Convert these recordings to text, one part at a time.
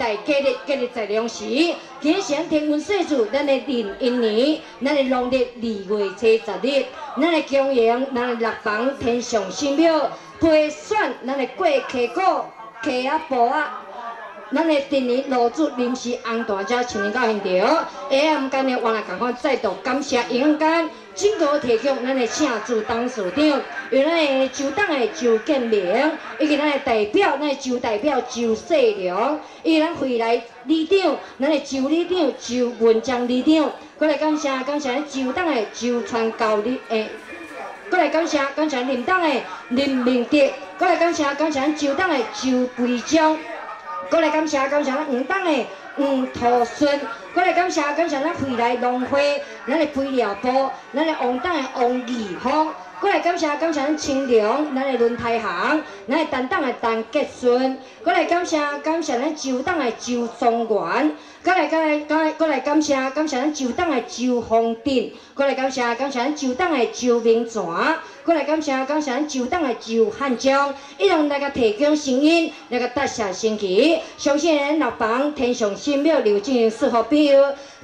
待今日今日在良时，吉祥天文岁数，咱的壬寅年，咱的农历二月初十日，咱的供养，咱的六房天上神庙，陪选咱的过客果、客啊布啊。咱的今年罗主临时安大家请您到现场，下暗间呢，我来赶快再度感谢阳间，经过提供咱的请主董事长，由咱的州党的周建明，以及咱的代表，咱的州代表周世良，以及咱回来里长，咱的周里长周文章里长，过来感谢感谢咱州党的周传教里诶，过来感谢感谢林党的林明德，过来感谢感谢咱州党的周培章。过来感谢感谢咱黄党的黄土顺，过来感谢感谢咱回来农会，咱的肥料部，咱的黄党的王义峰，过来感谢感谢咱清凉，咱的轮胎行，咱的担当的陈杰顺，过来感谢感谢咱旧党的周松元，过来过来过来过来感谢感谢咱旧党的周丰定，过来感谢感谢咱旧党的周明全。过来感谢感谢咱旧党的周汉章，一同来个提供声音，来个搭下升旗。相信咱六房天上神庙刘进行适合表，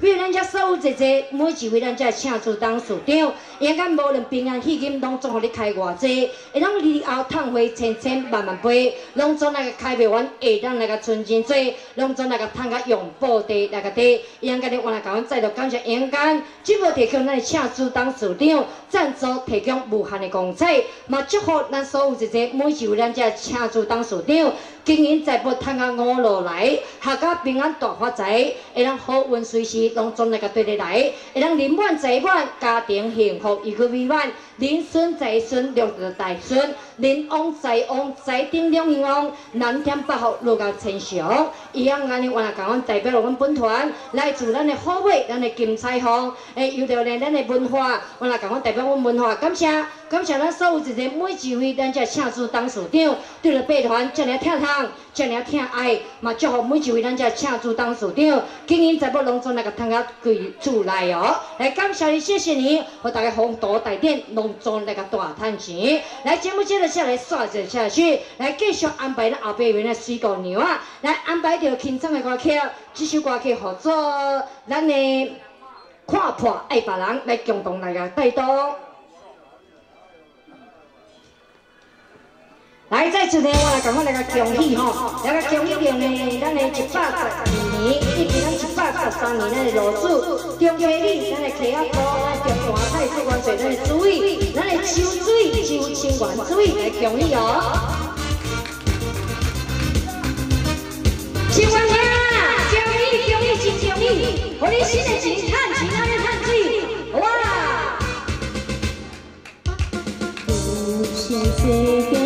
比如咱遮所有姐姐，每一位咱遮请主董事长，应该无论平安喜金，拢总互你开偌济，会当日后赚回千千万万倍，拢总来个开不完，会当来个存真多，拢总来个赚个永保地来个地。应该你我来讲，再度感谢应该，只部提供咱请主董事长赞助提供无限的。光彩，嘛祝福咱所有一个每一位咱遮请主董事长，经营财富赚啊五路来，阖家平安大发财，会当好运随时拢总来个对得来，会当人满财满，家庭幸福一个美满，人顺财顺，六个大顺，人旺财旺，财丁两旺，南天北福六个千祥。一样安尼，我来甲阮代表了阮本团来自咱的好运，咱的金彩虹，诶，有着咧咱的文化，我来甲阮代表阮文化，感谢。感谢咱所有一个每一位咱遮请主董事长，对了拜团遮尔疼痛，遮尔疼爱，嘛祝福每一位咱遮请主董事长，经营财富农村那个汤啊贵出来哦。来感谢你，谢谢你，和大家宏大大点农村那个大赚钱。来节目接着下来刷一下去，来继续安排咱后边面的水果牛啊，来安排着轻松的歌曲，这首歌曲合作咱的看破爱别人来共同来个带动。来，再次呢，我来赶快来个恭喜吼，来个恭喜着呢，咱的一百十二年，以及咱一百十三年咱的罗子，中家里咱的客家坡，咱中华菜四万岁咱的主位，咱的秋水秋千万水来恭喜哦！千万兄，恭喜恭喜真恭喜，我你新的钱赚钱哪里赚水？哇！无限岁月。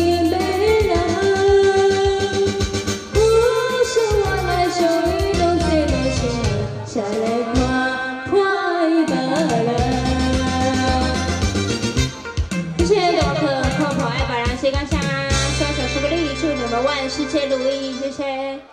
事皆如意，谢谢。